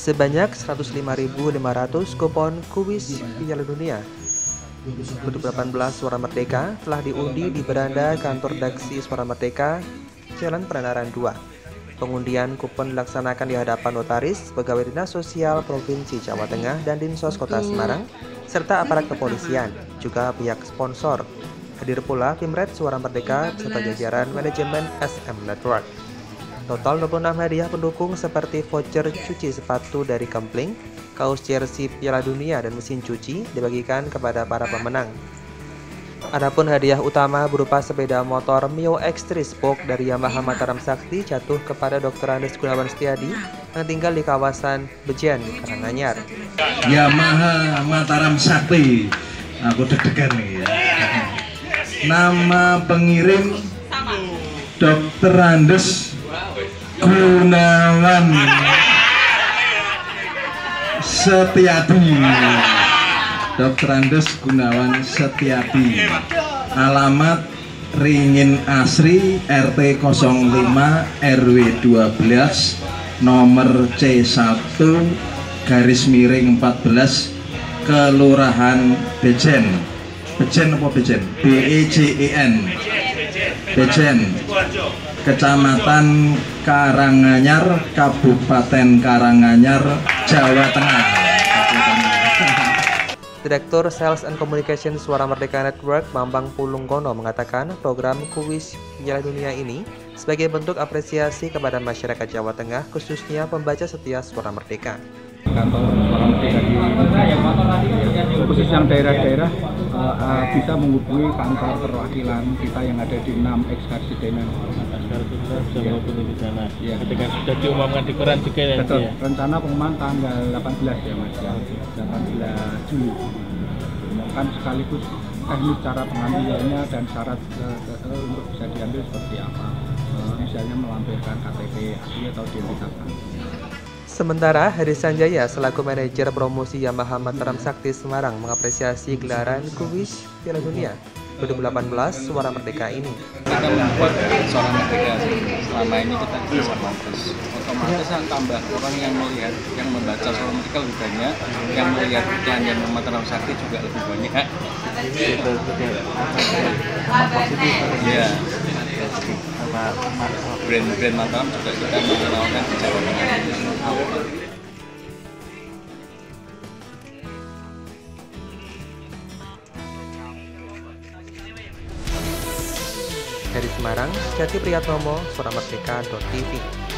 sebanyak 105.500 kupon kuis Piala Dunia untuk 18 Suara Merdeka telah diundi di beranda kantor Daksi Suara Merdeka, Jalan Penanaran 2. Pengundian kupon dilaksanakan di hadapan notaris, pegawai dinas sosial Provinsi Jawa Tengah dan Dinsos Kota Semarang, serta aparat kepolisian, juga pihak sponsor. Hadir pula Pimret Suara Merdeka serta jajaran manajemen SM Network. Total 26 hadiah pendukung seperti voucher cuci sepatu dari Kempling, kaos jersey Piala Dunia dan mesin cuci dibagikan kepada para pemenang. Adapun hadiah utama berupa sepeda motor Mio X3 Spoke dari Yamaha Mataram Sakti jatuh kepada Dr. Andes Gunawan Setiadi yang tinggal di kawasan Bejen, Karanganyar. Yamaha Mataram Sakti. Aku deg-degan nih ya. Nama pengirim Dr. Andes Gunawan. Setiadi. Dr. Andes Gunawan Setiadi. Alamat Ringin Asri RT 05 RW 12 Nomor C1 Garis miring 14 Kelurahan Bejen. Bejen apa Bejen? E E N. Bejen Kecamatan Karanganyar, Kabupaten Karanganyar, Jawa Tengah. Direktur Sales and Communication Suara Merdeka Network Bambang Pulunggono mengatakan program kuis Piala Dunia ini sebagai bentuk apresiasi kepada masyarakat Jawa Tengah khususnya pembaca setia Suara Merdeka. Kantor Suara Merdeka di khusus yang daerah-daerah uh, uh, bisa menghubungi kantor perwakilan kita yang ada di 6 X Bisa menghubungi di sana. Iya. Ketika sudah diumumkan di koran juga ya. Betul. ya. Rencana pengumuman tanggal 18 ya Mas ya. 18 Juli. Kan sekaligus teknis cara pengambilannya dan syarat uh, uh, untuk bisa diambil seperti apa. Uh, misalnya melampirkan KTP asli atau identitas. Sementara Heri Sanjaya selaku manajer promosi Yamaha Mataram Sakti Semarang mengapresiasi gelaran kuis Piala Dunia 2018 Suara Merdeka ini. kita membuat suara merdeka selama ini kita bisa terus otomatis kan tambah orang yang melihat yang membaca suara merdeka lebih banyak yang melihat iklan yang Mataram Sakti juga lebih banyak. Ya brand-brand Mataram juga kita mengenalkan di Jawa Tengah Dari Semarang, Jati Priyatnomo, Suara Merdeka.tv.